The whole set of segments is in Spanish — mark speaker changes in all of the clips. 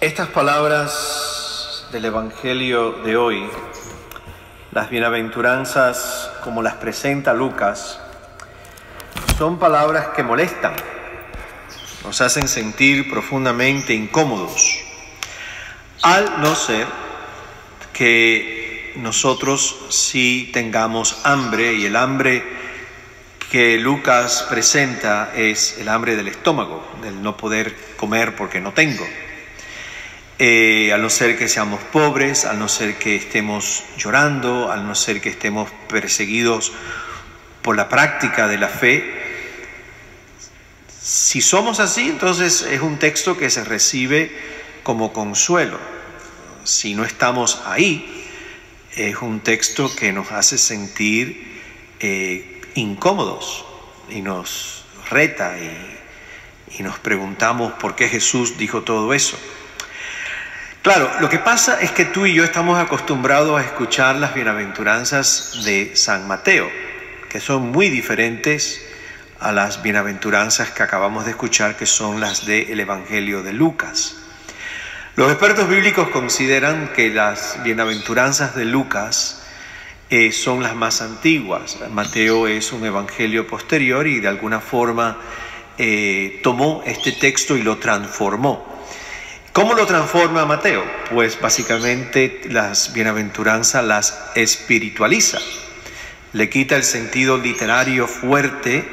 Speaker 1: Estas palabras del Evangelio de hoy, las bienaventuranzas como las presenta Lucas, son palabras que molestan, nos hacen sentir profundamente incómodos, al no ser que nosotros sí tengamos hambre y el hambre que Lucas presenta es el hambre del estómago, del no poder comer porque no tengo. Eh, al no ser que seamos pobres, al no ser que estemos llorando, al no ser que estemos perseguidos por la práctica de la fe. Si somos así, entonces es un texto que se recibe como consuelo. Si no estamos ahí, es un texto que nos hace sentir eh, incómodos y nos reta y nos preguntamos por qué Jesús dijo todo eso. Claro, lo que pasa es que tú y yo estamos acostumbrados a escuchar las bienaventuranzas de San Mateo, que son muy diferentes a las bienaventuranzas que acabamos de escuchar, que son las del Evangelio de Lucas. Los expertos bíblicos consideran que las bienaventuranzas de Lucas eh, son las más antiguas. Mateo es un evangelio posterior y de alguna forma eh, tomó este texto y lo transformó. ¿Cómo lo transforma Mateo? Pues básicamente las bienaventuranzas las espiritualiza. Le quita el sentido literario fuerte,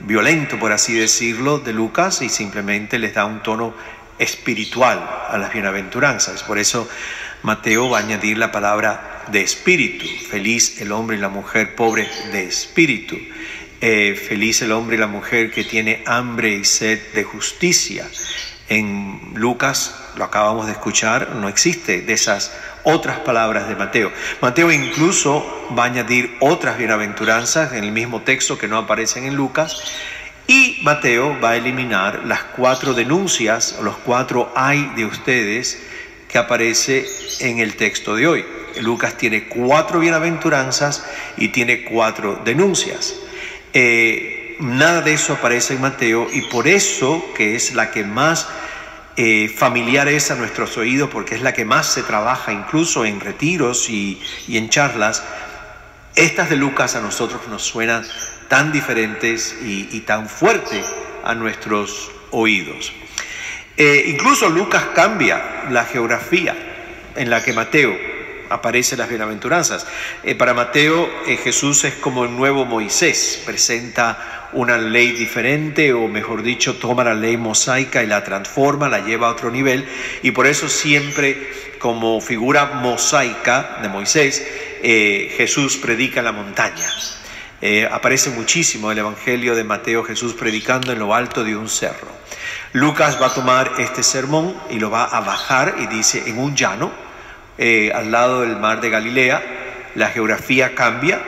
Speaker 1: violento por así decirlo, de Lucas y simplemente les da un tono espiritual a las bienaventuranzas. Por eso Mateo va a añadir la palabra de espíritu. Feliz el hombre y la mujer pobre de espíritu. Eh, feliz el hombre y la mujer que tiene hambre y sed de justicia. En Lucas, lo acabamos de escuchar, no existe de esas otras palabras de Mateo. Mateo incluso va a añadir otras bienaventuranzas en el mismo texto que no aparecen en Lucas. Y Mateo va a eliminar las cuatro denuncias, los cuatro hay de ustedes que aparece en el texto de hoy. Lucas tiene cuatro bienaventuranzas y tiene cuatro denuncias. Eh, Nada de eso aparece en Mateo y por eso, que es la que más eh, familiar es a nuestros oídos, porque es la que más se trabaja incluso en retiros y, en charlas, estas de Lucas a nosotros nos suenan tan diferentes y, tan fuertes a nuestros oídos. Eh, incluso Lucas cambia la geografía en la que Mateo aparecen las bienaventuranzas. Eh, para Mateo Jesús es como el nuevo Moisés, presenta una ley diferente o mejor dicho toma la ley mosaica y la transforma, la lleva a otro nivel y por eso siempre como figura mosaica de Moisés eh, Jesús predica en la montaña. Eh, aparece muchísimo el Evangelio de Mateo Jesús predicando en lo alto de un cerro. Lucas va a tomar este sermón y lo va a bajar y dice en un llano eh, al lado del mar de Galilea, la geografía cambia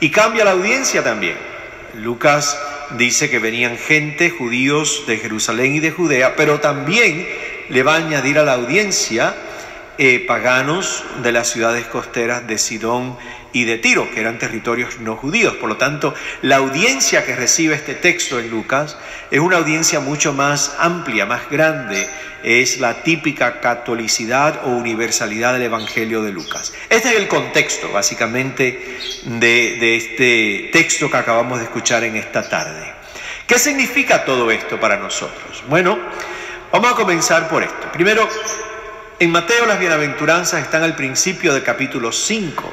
Speaker 1: y cambia la audiencia también. Lucas dice que venían gente, judíos de Jerusalén y de Judea, pero también le va a añadir a la audiencia eh, paganos de las ciudades costeras de Sidón y de Tiro, que eran territorios no judíos. Por lo tanto, la audiencia que recibe este texto en Lucas es una audiencia mucho más amplia, más grande. Es la típica catolicidad o universalidad del Evangelio de Lucas. Este es el contexto, básicamente, de, de este texto que acabamos de escuchar en esta tarde. ¿Qué significa todo esto para nosotros? Bueno, vamos a comenzar por esto. Primero, en Mateo las bienaventuranzas están al principio del capítulo 5.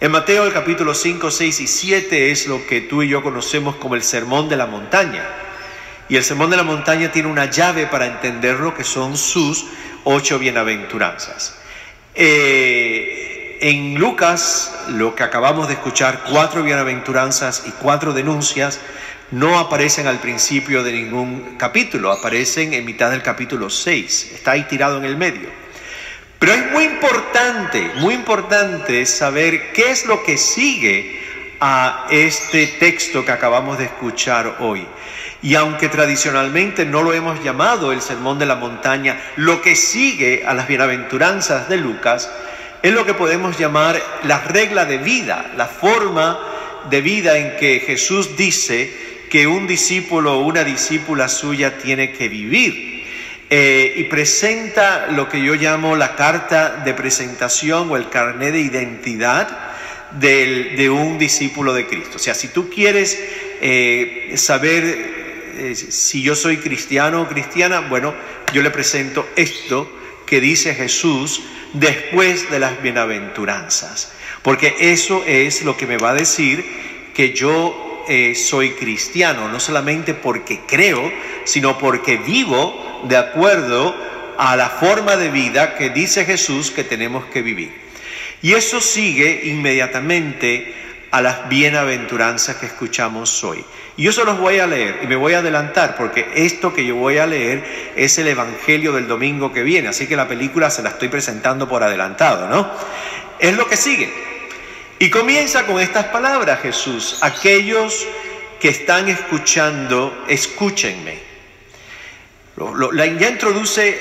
Speaker 1: En Mateo el capítulo 5, 6 y 7 es lo que tú y yo conocemos como el sermón de la montaña. Y el sermón de la montaña tiene una llave para entenderlo que son sus ocho bienaventuranzas. Eh, en Lucas, lo que acabamos de escuchar, cuatro bienaventuranzas y cuatro denuncias, no aparecen al principio de ningún capítulo, aparecen en mitad del capítulo 6, está ahí tirado en el medio. Pero es muy importante, muy importante saber qué es lo que sigue a este texto que acabamos de escuchar hoy. Y aunque tradicionalmente no lo hemos llamado el Sermón de la Montaña, lo que sigue a las bienaventuranzas de Lucas es lo que podemos llamar la regla de vida, la forma de vida en que Jesús dice que un discípulo o una discípula suya tiene que vivir. eh, y presenta lo que yo llamo la carta de presentación o el carnet de identidad de un discípulo de Cristo. O sea, si tú quieres eh, saber eh, si yo soy cristiano o cristiana, bueno, yo le presento esto que dice Jesús después de las bienaventuranzas, porque eso es lo que me va a decir que yo eh, soy cristiano, no solamente porque creo, sino porque vivo de acuerdo a la forma de vida que dice Jesús que tenemos que vivir. Y eso sigue inmediatamente a las bienaventuranzas que escuchamos hoy. Y yo se los voy a leer y me voy a adelantar porque esto que yo voy a leer es el Evangelio del domingo que viene, así que la película se la estoy presentando por adelantado, ¿no? Es lo que sigue. Y comienza con estas palabras Jesús, aquellos que están escuchando, escúchenme. ya introduce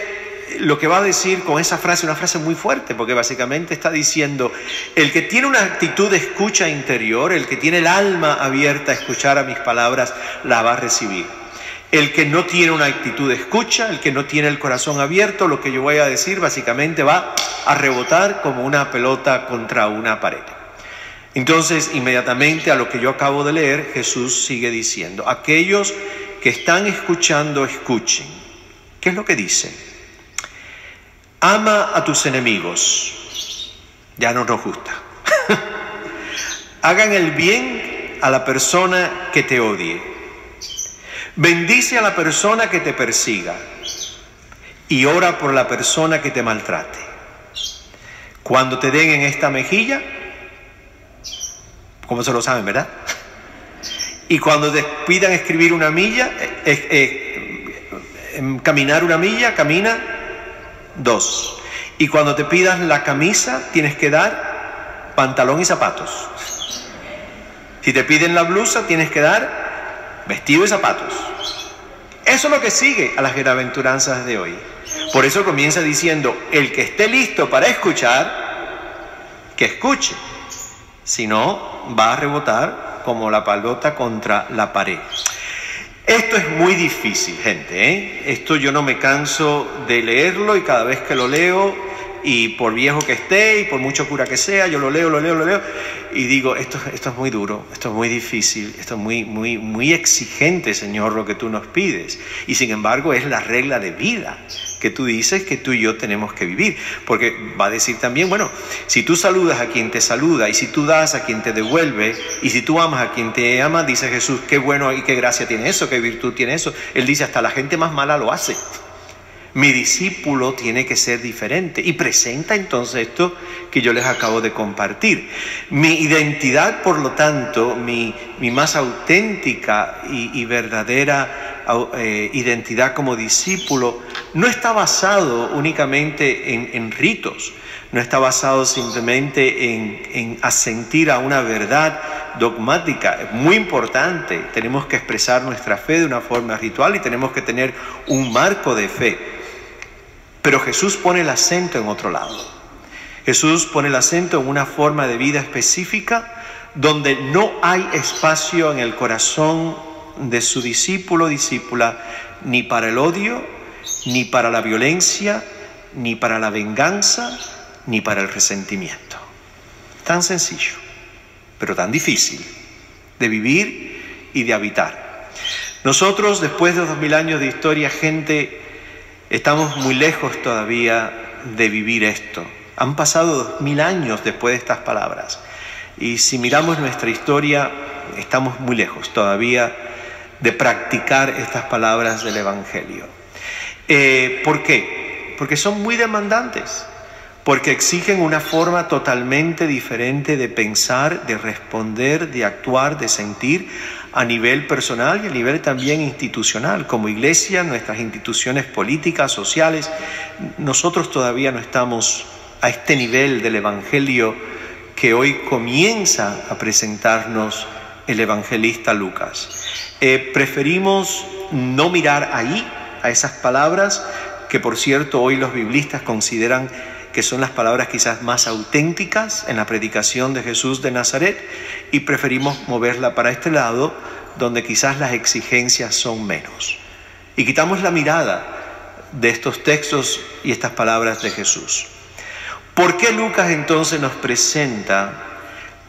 Speaker 1: lo que va a decir con esa frase, una frase muy fuerte, porque básicamente está diciendo, el que tiene una actitud de escucha interior, el que tiene el alma abierta a escuchar a mis palabras, la va a recibir. El que no tiene una actitud de escucha, el que no tiene el corazón abierto, lo que yo voy a decir básicamente va a rebotar como una pelota contra una pared. Entonces, inmediatamente a lo que yo acabo de leer, Jesús sigue diciendo, aquellos que están escuchando, escuchen. ¿Qué es lo que dice? Ama a tus enemigos. Ya no nos gusta. Hagan el bien a la persona que te odie. Bendice a la persona que te persiga. Y ora por la persona que te maltrate. Cuando te den en esta mejilla, como se lo saben, ¿verdad? Y cuando te pidan escribir una milla, eh, eh, eh, caminar una milla, camina dos. Y cuando te pidas la camisa, tienes que dar pantalón y zapatos. Si te piden la blusa, tienes que dar vestido y zapatos. Eso es lo que sigue a las bienaventuranzas de hoy. Por eso comienza diciendo, el que esté listo para escuchar, que escuche. Si no, va a rebotar como la palota contra la pared. Esto es muy difícil, gente. ¿eh? Esto yo no me canso de leerlo y cada vez que lo leo, y por viejo que esté y por mucho cura que sea, yo lo leo, lo leo, lo leo y digo, esto, esto es muy duro, esto es muy difícil, esto es muy, muy, muy exigente, Señor, lo que tú nos pides. Y sin embargo es la regla de vida que tú dices que tú y yo tenemos que vivir. Porque va a decir también, bueno, si tú saludas a quien te saluda y si tú das a quien te devuelve y si tú amas a quien te ama, dice Jesús, qué bueno y qué gracia tiene eso, qué virtud tiene eso. Él dice, hasta la gente más mala lo hace. Mi discípulo tiene que ser diferente y presenta entonces esto que yo les acabo de compartir. Mi identidad, por lo tanto, mi, más auténtica y, verdadera eh, identidad como discípulo, no está basado únicamente en, ritos, no está basado simplemente en, en asentir a una verdad dogmática. Es muy importante, tenemos que expresar nuestra fe de una forma ritual y tenemos que tener un marco de fe. Pero Jesús pone el acento en otro lado. Jesús pone el acento en una forma de vida específica donde no hay espacio en el corazón de su discípulo o discípula ni para el odio, ni para la violencia, ni para la venganza, ni para el resentimiento. Tan sencillo, pero tan difícil de vivir y de habitar. Nosotros, después de dos mil años de historia, gente Estamos muy lejos todavía de vivir esto. Han pasado dos mil años después de estas palabras. Y si miramos nuestra historia, estamos muy lejos todavía de practicar estas palabras del Evangelio. Eh, ¿Por qué? Porque son muy demandantes, porque exigen una forma totalmente diferente de pensar, de responder, de actuar, de sentir a nivel personal y a nivel también institucional. Como iglesia, nuestras instituciones políticas, sociales, nosotros todavía no estamos a este nivel del Evangelio que hoy comienza a presentarnos el evangelista Lucas. Eh, preferimos no mirar ahí a esas palabras que por cierto hoy los biblistas consideran que son las palabras quizás más auténticas en la predicación de Jesús de Nazaret, y preferimos moverla para este lado, donde quizás las exigencias son menos. Y quitamos la mirada de estos textos y estas palabras de Jesús. ¿Por qué Lucas entonces nos presenta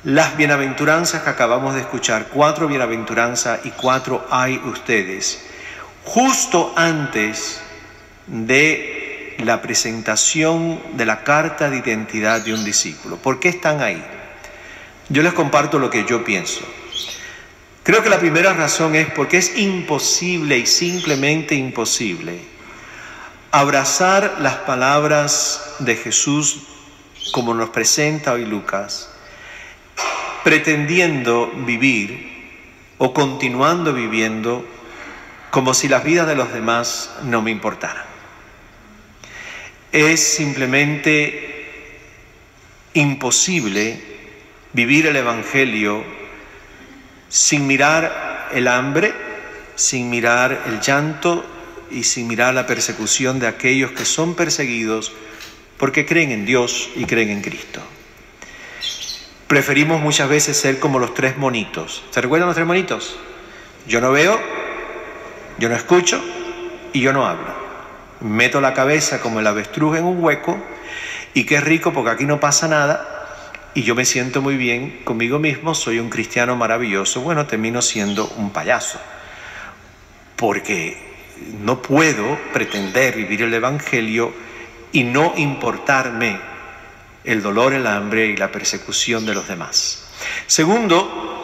Speaker 1: las bienaventuranzas que acabamos de escuchar? Cuatro bienaventuranzas y cuatro hay ustedes. Justo antes de la presentación de la carta de identidad de un discípulo. ¿Por qué están ahí? Yo les comparto lo que yo pienso. Creo que la primera razón es porque es imposible y simplemente imposible abrazar las palabras de Jesús como nos presenta hoy Lucas, pretendiendo vivir o continuando viviendo como si las vidas de los demás no me importaran. Es simplemente imposible vivir el Evangelio sin mirar el hambre, sin mirar el llanto y sin mirar la persecución de aquellos que son perseguidos porque creen en Dios y creen en Cristo. Preferimos muchas veces ser como los tres monitos. ¿Se recuerdan los tres monitos? Yo no veo, yo no escucho y yo no hablo. Meto la cabeza como el avestruz en un hueco y qué rico porque aquí no pasa nada y yo me siento muy bien conmigo mismo, soy un cristiano maravilloso, bueno, termino siendo un payaso, porque no puedo pretender vivir el Evangelio y no importarme el dolor, el hambre y la persecución de los demás. Segundo,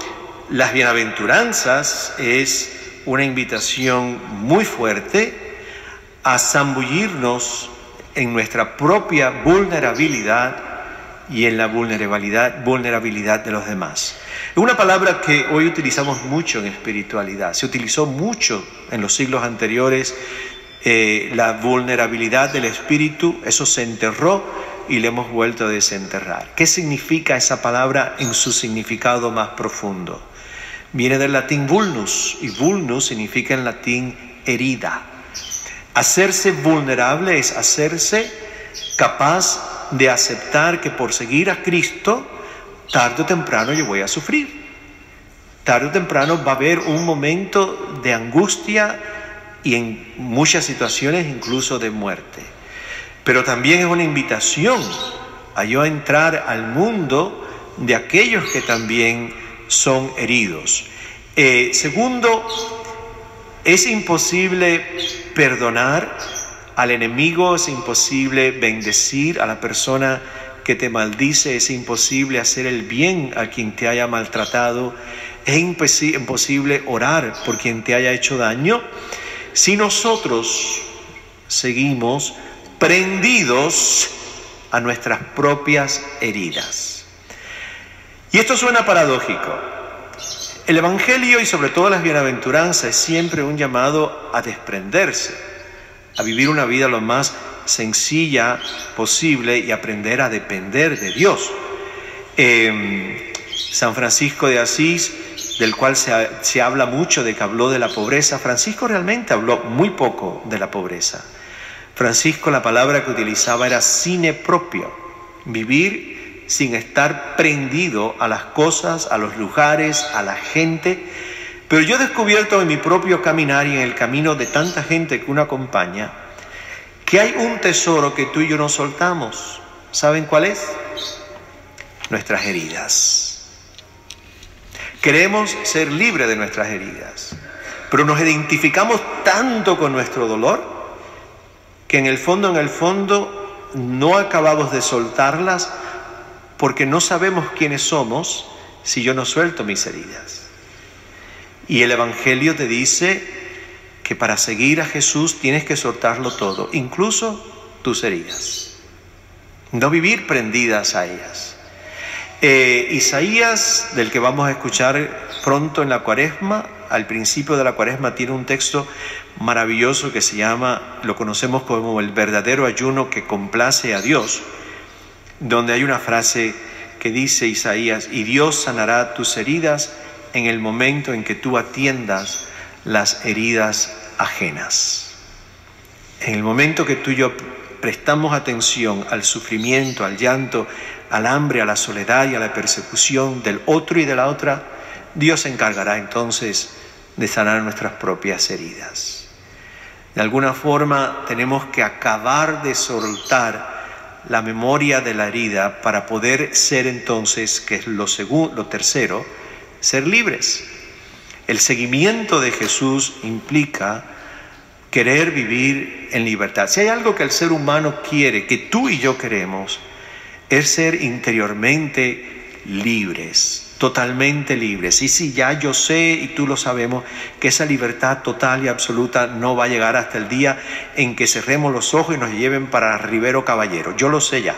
Speaker 1: las bienaventuranzas es una invitación muy fuerte a zambullirnos en nuestra propia vulnerabilidad y en la vulnerabilidad, vulnerabilidad de los demás. Es una palabra que hoy utilizamos mucho en espiritualidad. Se utilizó mucho en los siglos anteriores eh, la vulnerabilidad del espíritu, eso se enterró y le hemos vuelto a desenterrar. ¿Qué significa esa palabra en su significado más profundo? Viene del latín vulnus y vulnus significa en latín herida. Hacerse vulnerable es hacerse capaz de aceptar que por seguir a Cristo, tarde o temprano yo voy a sufrir. Tarde o temprano va a haber un momento de angustia y en muchas situaciones incluso de muerte. Pero también es una invitación a yo entrar al mundo de aquellos que también son heridos. Eh, segundo, es imposible perdonar al enemigo es imposible bendecir a la persona que te maldice, es imposible hacer el bien a quien te haya maltratado, es imposible orar por quien te haya hecho daño, si nosotros seguimos prendidos a nuestras propias heridas. Y esto suena paradójico. El Evangelio y sobre todo las bienaventuranzas es siempre un llamado a desprenderse a vivir una vida lo más sencilla posible y aprender a depender de Dios. Em, San Francisco de Asís, del cual se, se habla mucho de que habló de la pobreza, Francisco realmente habló muy poco de la pobreza. Francisco la palabra que utilizaba era cine propio, vivir sin estar prendido a las cosas, a los lugares, a la gente, pero yo he descubierto en mi propio caminar y en el camino de tanta gente que uno acompaña, que hay un tesoro que tú y yo no soltamos. ¿Saben cuál es? Nuestras heridas. Queremos ser libres de nuestras heridas, pero nos identificamos tanto con nuestro dolor que en el fondo, en el fondo, no acabamos de soltarlas porque no sabemos quiénes somos si yo no suelto mis heridas. Y el Evangelio te dice que para seguir a Jesús tienes que soltarlo todo, incluso tus heridas. No vivir prendidas a ellas. Eh, Isaías, del que vamos a escuchar pronto en la cuaresma, al principio de la cuaresma tiene un texto maravilloso que se llama, lo conocemos como el verdadero ayuno que complace a Dios, donde hay una frase que dice Isaías, y Dios sanará tus heridas en el momento en que tú atiendas las heridas ajenas. En el momento que tú y yo prestamos atención al sufrimiento, al llanto, al hambre, a la soledad y a la persecución del otro y de la otra, Dios se encargará entonces de sanar nuestras propias heridas. De alguna forma tenemos que acabar de soltar la memoria de la herida para poder ser entonces, que es lo, segundo, lo tercero, ser libres. El seguimiento de Jesús implica querer vivir en libertad. Si hay algo que el ser humano quiere, que tú y yo queremos, es ser interiormente libres totalmente libres. Y si ya yo sé y tú lo sabemos que esa libertad total y absoluta no va a llegar hasta el día en que cerremos los ojos y nos lleven para Rivero Caballero. Yo lo sé ya.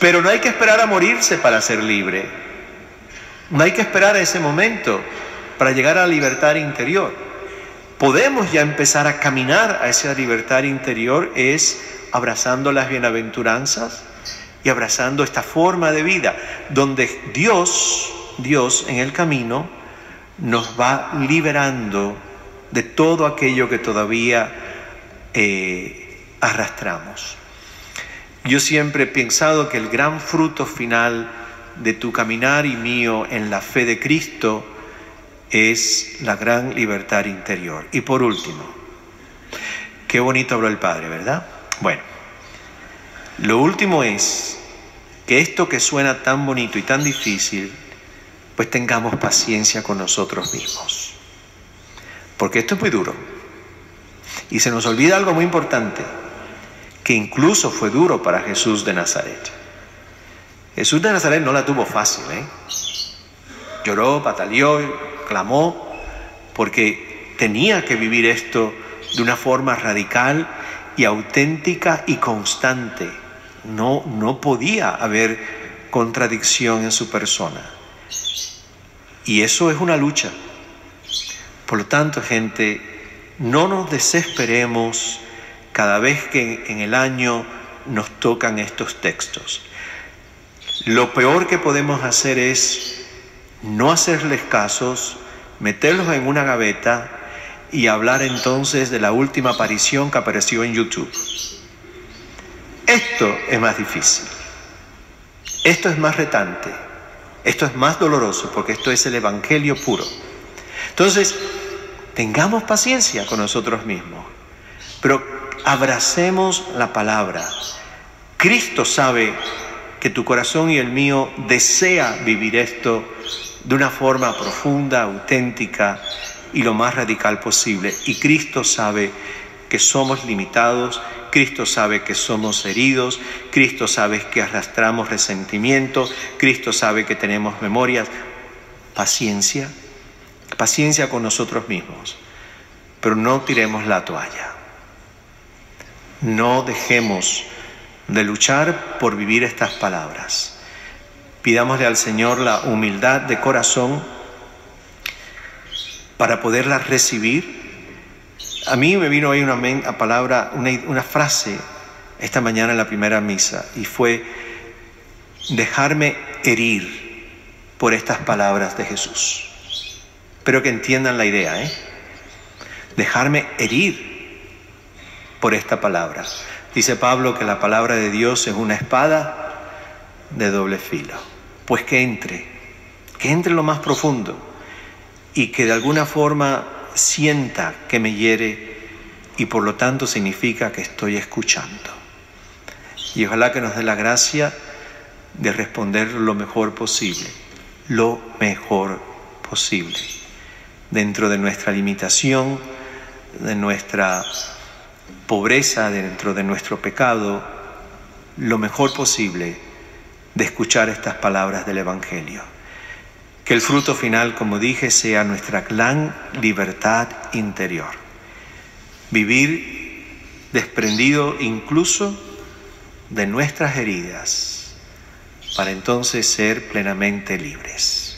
Speaker 1: Pero no hay que esperar a morirse para ser libre. No hay que esperar a ese momento para llegar a la libertad interior. Podemos ya empezar a caminar a esa libertad interior es abrazando las bienaventuranzas, y abrazando esta forma de vida donde Dios, Dios en el camino nos va liberando de todo aquello que todavía eh, arrastramos. Yo siempre he pensado que el gran fruto final de tu caminar y mío en la fe de Cristo es la gran libertad interior. Y por último, qué bonito habló el Padre, ¿verdad? Bueno, lo último es que esto que suena tan bonito y tan difícil, pues tengamos paciencia con nosotros mismos. Porque esto es muy duro. Y se nos olvida algo muy importante, que incluso fue duro para Jesús de Nazaret. Jesús de Nazaret no la tuvo fácil, ¿eh? Lloró, batalló, clamó, porque tenía que vivir esto de una forma radical y auténtica y constante no, no podía haber contradicción en su persona. Y eso es una lucha. Por lo tanto, gente, no nos desesperemos cada vez que en el año nos tocan estos textos. Lo peor que podemos hacer es no hacerles casos, meterlos en una gaveta y hablar entonces de la última aparición que apareció en YouTube. Esto es más difícil. Esto es más retante. Esto es más doloroso porque esto es el Evangelio puro. Entonces, tengamos paciencia con nosotros mismos, pero abracemos la palabra. Cristo sabe que tu corazón y el mío desea vivir esto de una forma profunda, auténtica y lo más radical posible. Y Cristo sabe que somos limitados Cristo sabe que somos heridos, Cristo sabe que arrastramos resentimiento, Cristo sabe que tenemos memorias. Paciencia, paciencia con nosotros mismos, pero no tiremos la toalla. No dejemos de luchar por vivir estas palabras. Pidámosle al Señor la humildad de corazón para poderlas recibir a mí me vino ahí una, palabra, una, una frase esta mañana en la primera misa y fue dejarme herir por estas palabras de Jesús. Espero que entiendan la idea, ¿eh? Dejarme herir por esta palabra. Dice Pablo que la palabra de Dios es una espada de doble filo. Pues que entre, que entre lo más profundo y que de alguna forma sienta que me hiere y por lo tanto significa que estoy escuchando. Y ojalá que nos dé la gracia de responder lo mejor posible, lo mejor posible, dentro de nuestra limitación, de nuestra pobreza, dentro de nuestro pecado, lo mejor posible de escuchar estas palabras del Evangelio. Que el fruto final, como dije, sea nuestra gran libertad interior. Vivir desprendido incluso de nuestras heridas, para entonces ser plenamente libres.